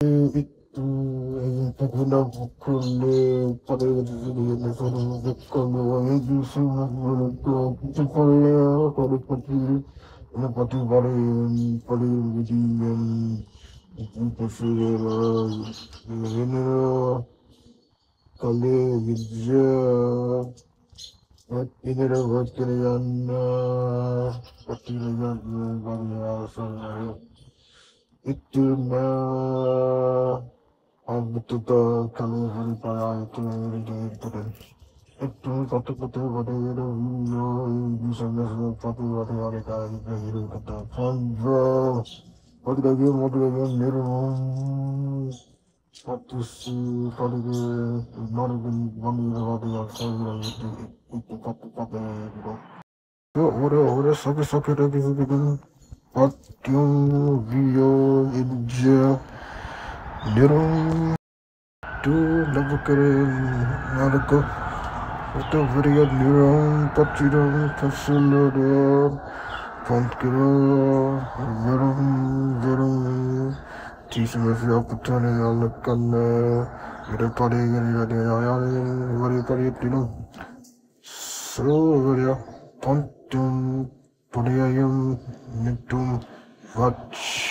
கலே வித்யா ഇതിനെ വയ്ക്കുന്ന പട്ടികളെല്ലാം Ittuma Abduta Kalihan Parayaturi Putin. Ittuma Katakata Vadera Vino Yusanas Pati Vatari Kairi Kata Pandra. What did I give? What did I give? Nirum. What to see? What did I not even one year of the outside? Ittuma Katakata. What are the subjects of it? What do you? Ninja. Nero. Do love a career. What a very good Nero. Patrida. Tassilada. Pumpkira. Verum. Verum. Teaching with the opportunity. I'll look on the. Get a party. Get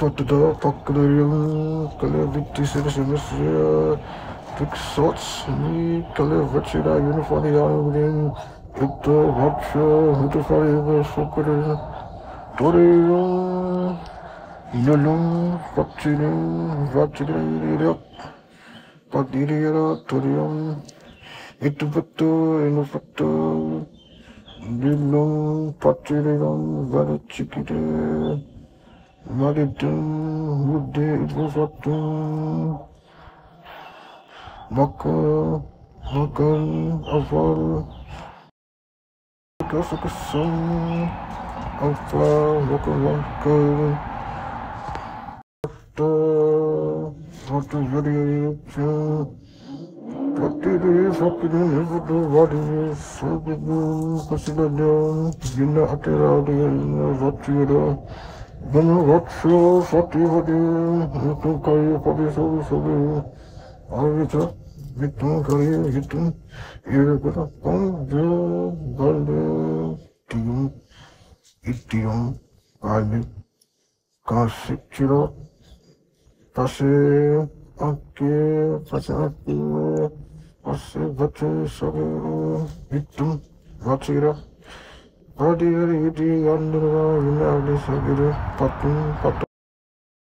patlıda patlıyorum kalem bitti sırasını sırasını Big shots, we Kale Vachira, Uniform, Yahoo, Victor, Watcher, Mitrofari, Super, Tori, Inalum, Vachira, Vachira, Padiria, Torium, Itupatu, Inufatu, Dilum, Patirium, Varachikite, Maritum, Woodde, Itufatu, Buckle, buckle, over. Because of the sun, over, buckle, buckle. After, after video, after. Bakteriye fakirin evudu variye sabibu kasilada yine aterade yine vatyada bana vatyo fatihade yutu kayı kabi sabi sabi और भी था कि तुम करिए कि तुम ये करो तुम जो बल टीम इतियम आदि का शिक्षिरो पसे आपके पचाती पसे बचे सब इतम बचेरा Hadi yürü yürü yandırma yine öyle sevgili patın patın.